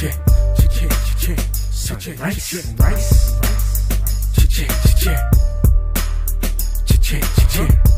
Chicken, chicken, chicken, chicken, rice, chicken, rice, chicken, chicken, chicken, chicken.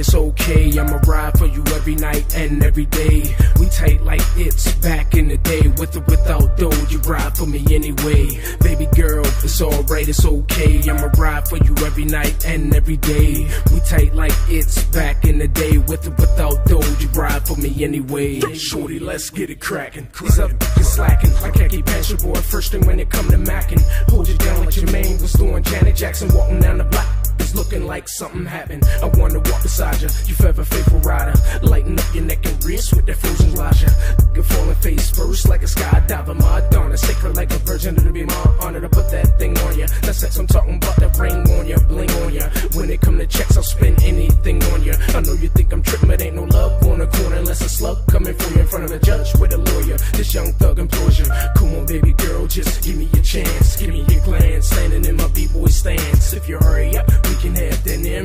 It's okay. I'ma ride for you every night and every day. We tight like it's back in the day. With or without dough, you ride for me anyway. Baby girl, it's alright, it's okay. I'ma ride for you every night and every day. We tight like it's back in the day. With or without dough, you ride for me anyway. Shorty, let's get it crackin'. He's up, you slacking. I can't keep past your boy first thing when it come to mackin'. Hold you down like Jermaine was doing Janet Jackson walking down the block. It's looking like something happened. I wanna walk beside you. You forever faithful rider. Lighten up your neck and wrist with that frozen Elijah. Get falling face first like a skydiver. My Madonna, sacred like a virgin. It'll be my honor to put that thing on you. That sex I'm talking about. That ring on you, bling on you. When it come to checks, I'll spend anything on you. I know you think I'm tripping, but ain't no love on the corner unless a slug coming for you in front of a judge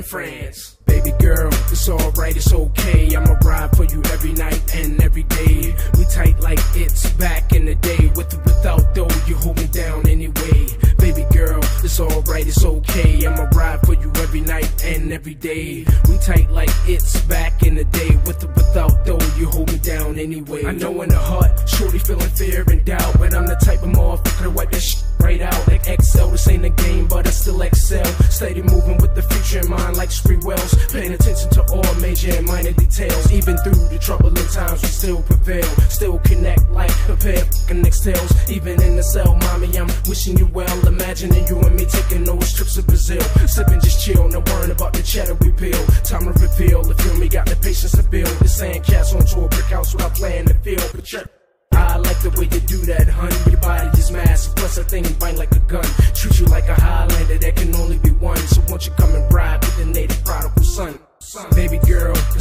have dinner in France. Baby girl, it's alright, it's okay. I'ma ride for you every night and every day. We tight like it's back in the day. With or without though, you hold me down anyway. Baby girl, it's alright, it's okay. I'ma ride for you every night and every day. We tight like it's back in the day. With or without though, you hold me down anyway. I know in the heart, shorty feeling fear and doubt. But I'm Paying attention to all major and minor details. Even through the troubling times, we still prevail. Still connect like a pair of Nextels. Even in the cell, mommy, I'm wishing you well. Imagining you and me taking those trips to Brazil. Sipping just chill, no worrying about the cheddar we peel. Time to reveal, the feel me got the patience to build. The sandcastle into a brick house without playing the field. But check. I like the way you do that,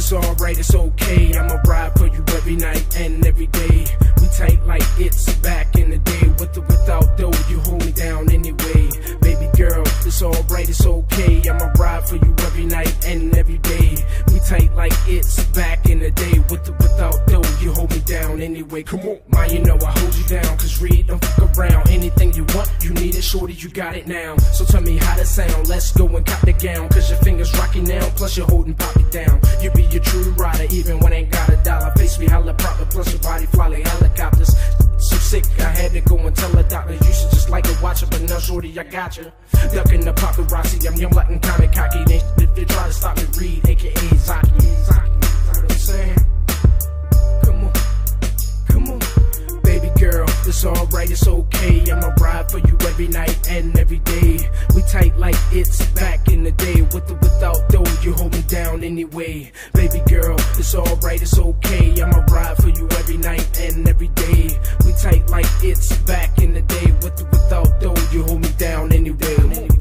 it's alright, it's okay. I'ma ride for you every night and every day. We tight like it's back in the day. With or without though, you hold me down anyway. Baby girl, it's alright, it's okay. I'ma ride for you every night and every day. We tight like it's back in the day. With or without though, you hold me down anyway. Come on, man, you know I down. Cause Reed, don't fuck around. Anything you want, you need it, shorty, you got it now. So tell me how to sound. Let's go and cop the gown. Cause your fingers rocking now, plus you're holding poppy down. You be your true rider, even when ain't got a dollar. Face me hella proper, plus your body fly like helicopters. So sick, I had to go and tell the doctor you should just like to watch it, but now shorty, I got you. Ducking the paparazzi, I'm young, Latin, comic, cocky. Then It's alright, it's okay. I'ma ride for you every night and every day. We tight like it's back in the day. With or without though, you hold me down anyway. Baby girl, it's alright, it's okay. I'ma ride for you every night and every day. We tight like it's back in the day. With or without though, you hold me down anyway.